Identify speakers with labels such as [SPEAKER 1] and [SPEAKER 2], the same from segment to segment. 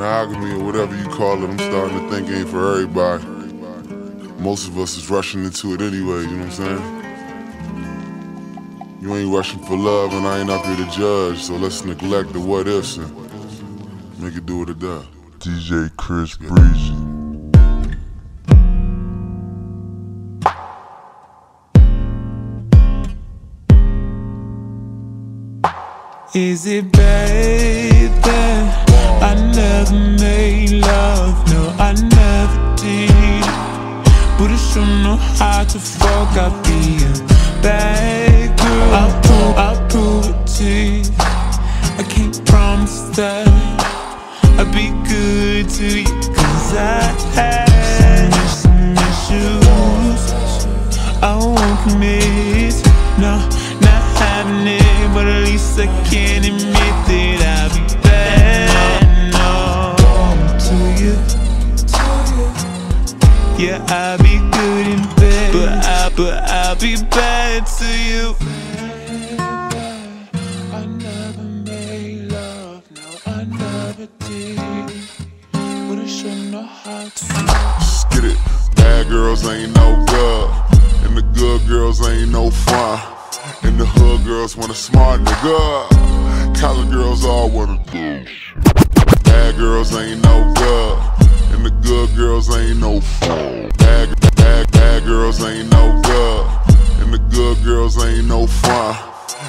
[SPEAKER 1] monogamy or whatever you call it, I'm starting to think ain't for everybody. Most of us is rushing into it anyway, you know what I'm saying? You ain't rushing for love, and I ain't up here to judge, so let's neglect the what ifs and make it do what it does.
[SPEAKER 2] DJ Chris Breezy.
[SPEAKER 3] Is it bad that I never made love? No, I never did. But I sure know how to fuck. I be I'll be good in bed, but I, but I'll be bad to you. I never made love, no, I never did. But I sure know how to.
[SPEAKER 1] Just get it. Bad girls ain't no good, and the good girls ain't no fun. And the hood girls want a smart nigga. College girls all wanna do. Bad girls ain't no good, and the good girls ain't no fun.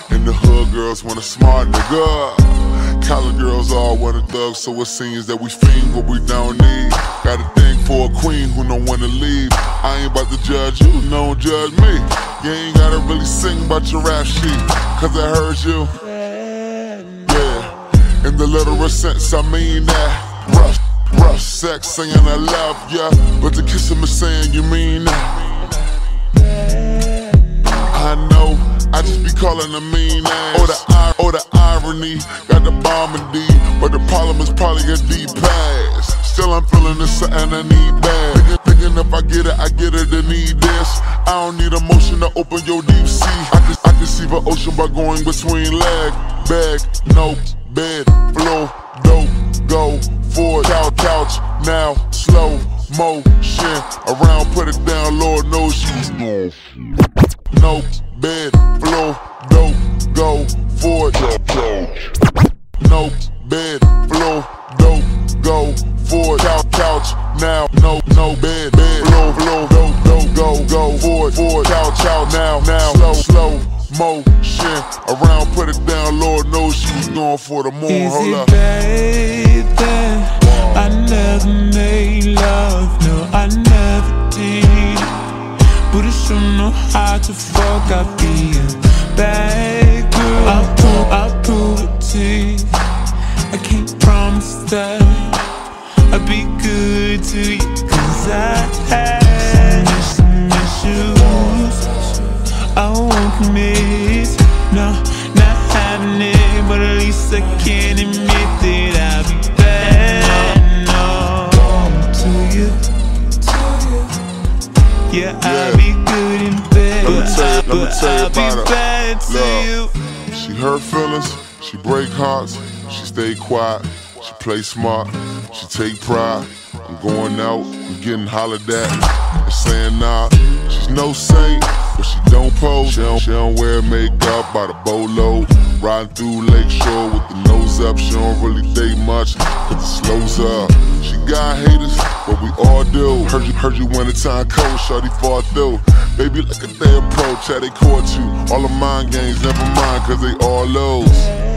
[SPEAKER 1] And the hood girls want a smart nigga. College girls all want a thug, so it seems that we fiend what we don't need. Got a thing for a queen who don't wanna leave. I ain't about to judge you, don't judge me. You ain't gotta really sing about your rap sheet, cause I heard you. Yeah, in the literal sense, I mean that. Rough, rough sex saying I love ya, but the kissing is saying you mean that. I just be calling a mean ass. Or the, ir- or the irony, got the bomb in D, but the problem is probably a deep pass. Still, I'm feeling it's something I need bad. Thinking, if I get it, I get it and need this. I don't need emotion to open your deep sea. I can, I can see the ocean by going between leg, bag, no, bed, flow, dope, go, forward, couch, couch, now, slow motion. Around, put it down, Lord knows you. No bed, floor, dope, go, forward, no bed, floor, dope, go, forward, couch, couch, now, no, no bed, bed, floor, floor, dope, dope, go, go, forward, forward, couch, couch, now, now, slow, slow motion. Around, put it down, Lord knows she was going for the moon.
[SPEAKER 3] Is
[SPEAKER 1] Hold
[SPEAKER 3] it
[SPEAKER 1] up.
[SPEAKER 3] bad that I never made love? I know how to fuck. I be bad girl. I'll prove, I'll prove it to you. I can't promise that I'll be good to you. Cause I had some issues. I won't commit. No, not having it, but at least I can admit
[SPEAKER 1] Let me
[SPEAKER 3] but,
[SPEAKER 1] tell you-
[SPEAKER 3] I,
[SPEAKER 1] let me
[SPEAKER 3] but
[SPEAKER 1] tell you
[SPEAKER 3] I'll be
[SPEAKER 1] about her.
[SPEAKER 3] bad to
[SPEAKER 1] Look.
[SPEAKER 3] you.
[SPEAKER 1] She hurt feelings, she break hearts, she stay quiet, she play smart, she take pride. I'm going out, I'm getting hollered at, and saying nah. She's no saint, but she don't pose. She don't, she don't wear makeup by the bolo. Riding through Lakeshore with the nose up, she don't really think much, cause it slows her. She got haters, but we all do. Heard you, heard you when the time cold, shorty far through. Baby, look at their approach, how they caught you. All the mind games, never mind, cause they all lose.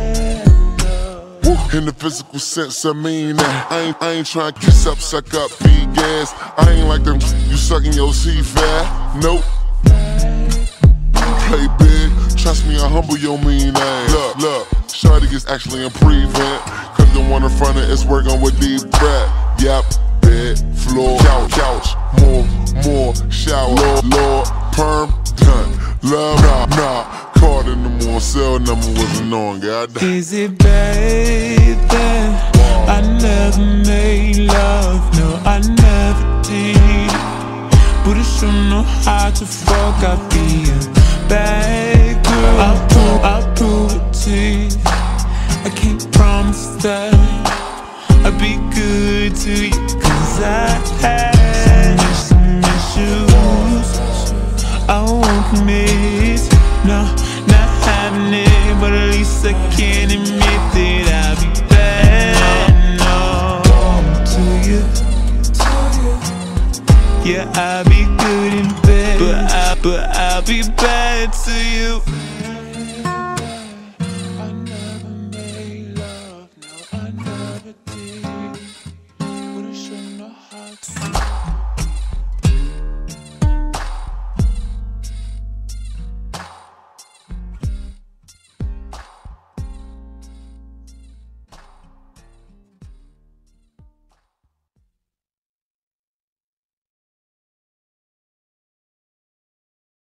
[SPEAKER 1] In the physical sense, I mean that. I ain't, I ain't trying to kiss up, suck up, feed gas. I ain't like them, you sucking your teeth fat. Nope. Play big, trust me, I humble your mean ass. Look, look, Shorty is actually in prevent. Cause the one in front of is working with deep breath. Yep, bed, floor, couch, couch, more, more, shower, Lord, Lord, perm, done. Love, nah, nah. In the morning, cell number wasn't on, goddamn.
[SPEAKER 3] Is it bad that I never made love? No, I never did. But I sure know how to fuck. I be a bad girl. I'll prove, I'll prove it to you. I can't promise that I'll be good this No, not having it But at least I can admit that I'll be bad. No, to you. Yeah, I'll be good in bed, But, I, but I'll be bad to you. Thank you.